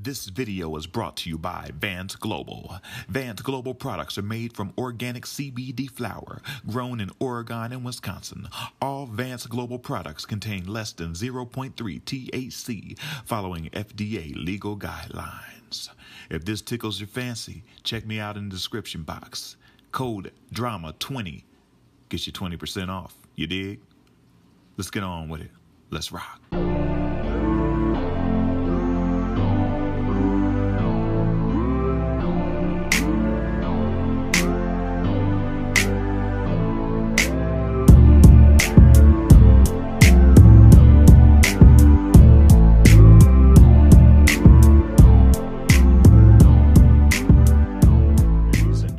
This video is brought to you by Vance Global. Vance Global products are made from organic CBD flower grown in Oregon and Wisconsin. All Vance Global products contain less than 0.3 THC following FDA legal guidelines. If this tickles your fancy, check me out in the description box. Code DRAMA20 gets you 20% off. You dig? Let's get on with it. Let's rock.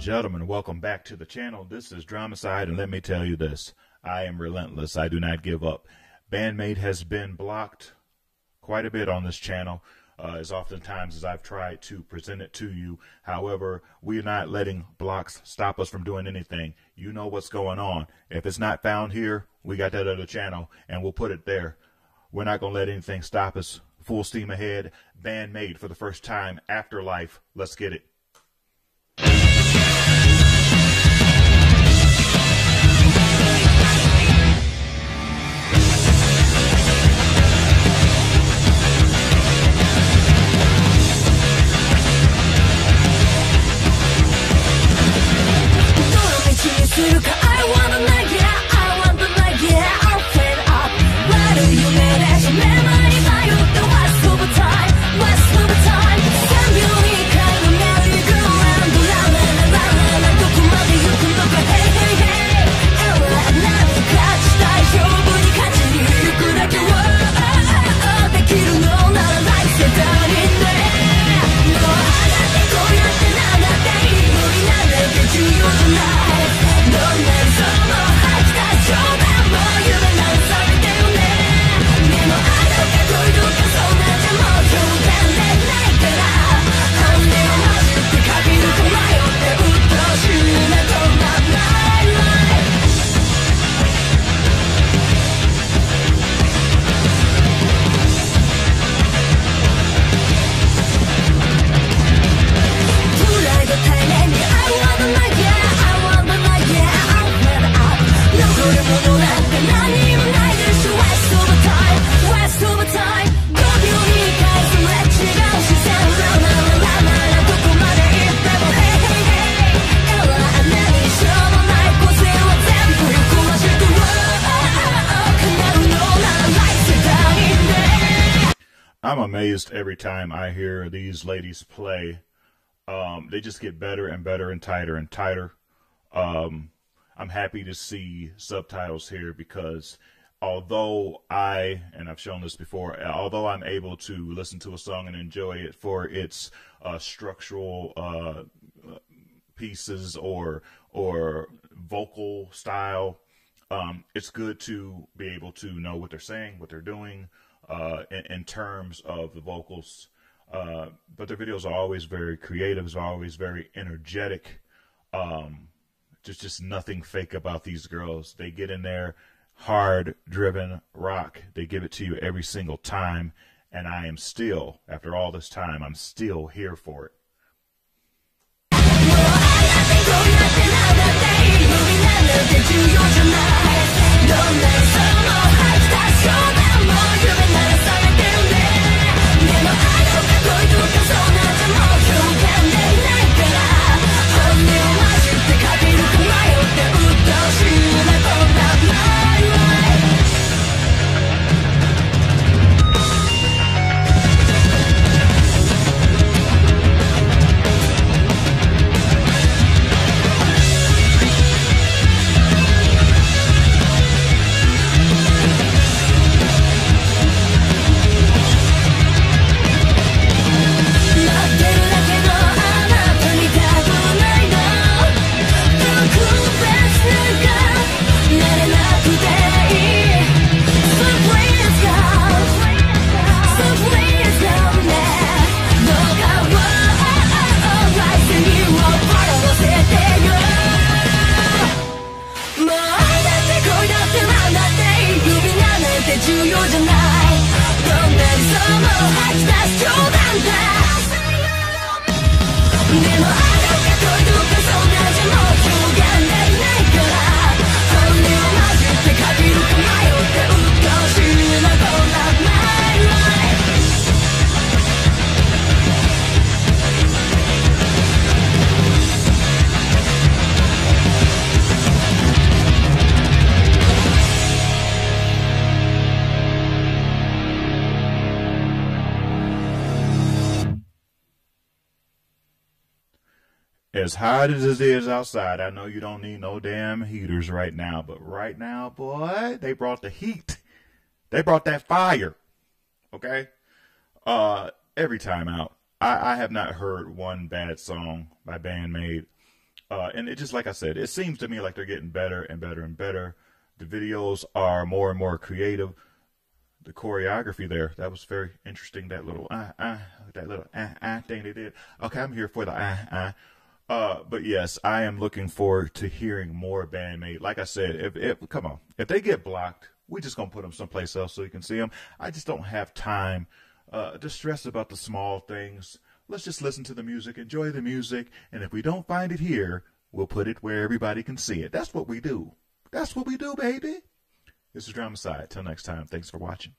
Gentlemen, welcome back to the channel. This is DramaSydE, and let me tell you this I am relentless. I do not give up. Band-Maid has been blocked quite a bit on this channel. Uh, as oftentimes as I've tried to present it to you. However, we're not letting blocks stop us from doing anything. You know what's going on. If it's not found here, we got that other channel and we'll put it there. We're not going to let anything stop us. Full steam ahead. Band-Maid for the first time. Afterlife. Let's get it. I'm amazed every time I hear these ladies play. Um, they just get better and better and tighter and tighter. Um, I'm happy to see subtitles here because although I, and I've shown this before, although I'm able to listen to a song and enjoy it for its uh, structural uh, pieces or or vocal style, um, it's good to be able to know what they're saying, what they're doing uh, in, in terms of the vocals. Uh, but their videos are always very creative, are always very energetic. Um, there's just nothing fake about these girls. They get in there, hard driven rock. They give it to you every single time. And I am still, after all this time, I'm still here for it. 夢もあ as hot as it is outside, I know you don't need no damn heaters right now, but right now, boy, they brought the heat. They brought that fire. Okay? Uh, every time out. I, I have not heard one bad song by Band-Maid. Uh, and it just like I said, it seems to me like they're getting better and better and better. The videos are more and more creative. The choreography there, that was very interesting. That little uh, uh, that little uh, uh thing they did. Okay, I'm here for the uh, uh. Uh, but yes, I am looking forward to hearing more Band-Maid. Like I said, if, if come on, if they get blocked, we just gonna put them someplace else so you can see them. I just don't have time uh, to stress about the small things. Let's just listen to the music, enjoy the music, and if we don't find it here, we'll put it where everybody can see it. That's what we do. That's what we do, baby. This is DramaSydE. Till next time, thanks for watching.